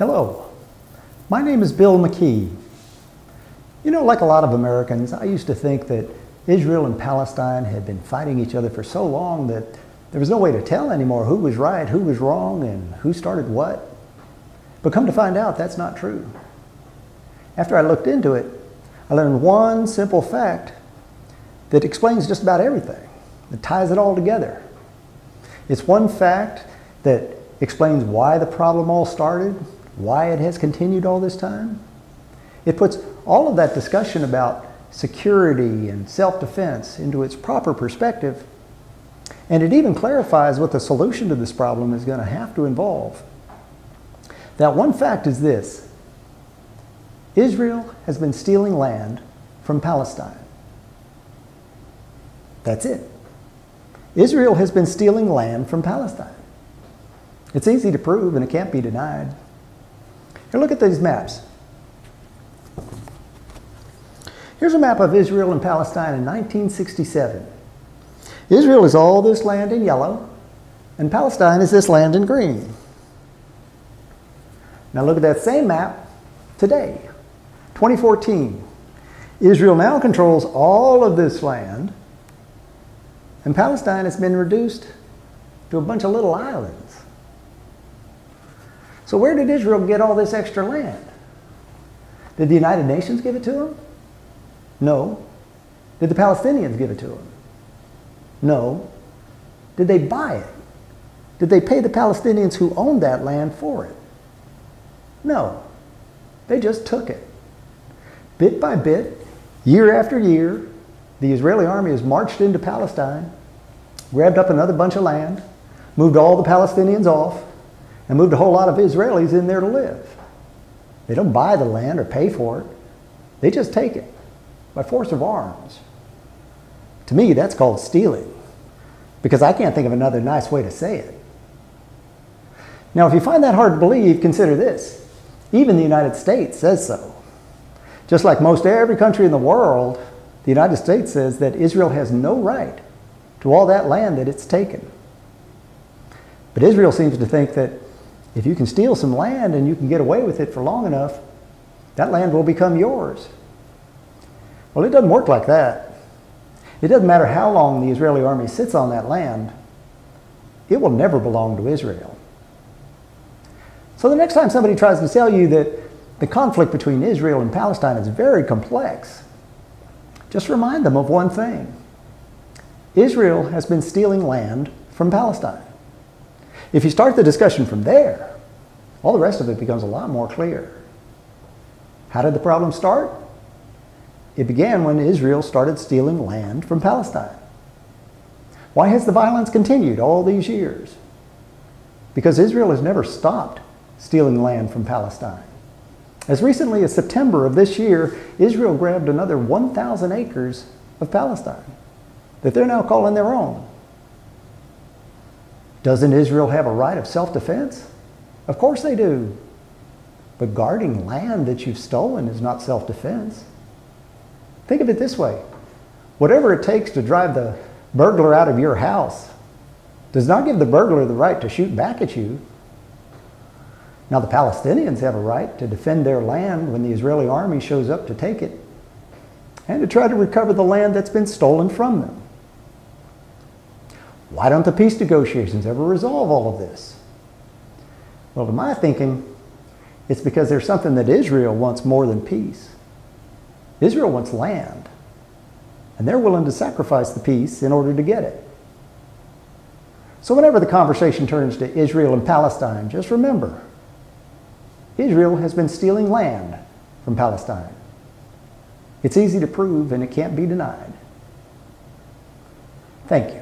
Hello, my name is Bill McKee. You know, like a lot of Americans, I used to think that Israel and Palestine had been fighting each other for so long that there was no way to tell anymore who was right, who was wrong, and who started what. But come to find out, that's not true. After I looked into it, I learned one simple fact that explains just about everything, that ties it all together. It's one fact that explains why the problem all started, why it has continued all this time. It puts all of that discussion about security and self-defense into its proper perspective, and it even clarifies what the solution to this problem is going to have to involve. That one fact is this. Israel has been stealing land from Palestine. That's it. Israel has been stealing land from Palestine. It's easy to prove and it can't be denied. Here, look at these maps. Here's a map of Israel and Palestine in 1967. Israel is all this land in yellow, and Palestine is this land in green. Now look at that same map today, 2014. Israel now controls all of this land, and Palestine has been reduced to a bunch of little islands. So where did Israel get all this extra land? Did the United Nations give it to them? No. Did the Palestinians give it to them? No. Did they buy it? Did they pay the Palestinians who owned that land for it? No. They just took it. Bit by bit, year after year, the Israeli army has marched into Palestine, grabbed up another bunch of land, moved all the Palestinians off, and moved a whole lot of Israelis in there to live. They don't buy the land or pay for it. They just take it by force of arms. To me, that's called stealing because I can't think of another nice way to say it. Now, if you find that hard to believe, consider this. Even the United States says so. Just like most every country in the world, the United States says that Israel has no right to all that land that it's taken. But Israel seems to think that if you can steal some land and you can get away with it for long enough, that land will become yours. Well, it doesn't work like that. It doesn't matter how long the Israeli army sits on that land, it will never belong to Israel. So the next time somebody tries to tell you that the conflict between Israel and Palestine is very complex, just remind them of one thing. Israel has been stealing land from Palestine. If you start the discussion from there, all the rest of it becomes a lot more clear. How did the problem start? It began when Israel started stealing land from Palestine. Why has the violence continued all these years? Because Israel has never stopped stealing land from Palestine. As recently as September of this year, Israel grabbed another 1,000 acres of Palestine that they're now calling their own. Doesn't Israel have a right of self-defense? Of course they do. But guarding land that you've stolen is not self-defense. Think of it this way. Whatever it takes to drive the burglar out of your house does not give the burglar the right to shoot back at you. Now the Palestinians have a right to defend their land when the Israeli army shows up to take it and to try to recover the land that's been stolen from them. Why don't the peace negotiations ever resolve all of this? Well, to my thinking, it's because there's something that Israel wants more than peace. Israel wants land, and they're willing to sacrifice the peace in order to get it. So whenever the conversation turns to Israel and Palestine, just remember, Israel has been stealing land from Palestine. It's easy to prove and it can't be denied. Thank you.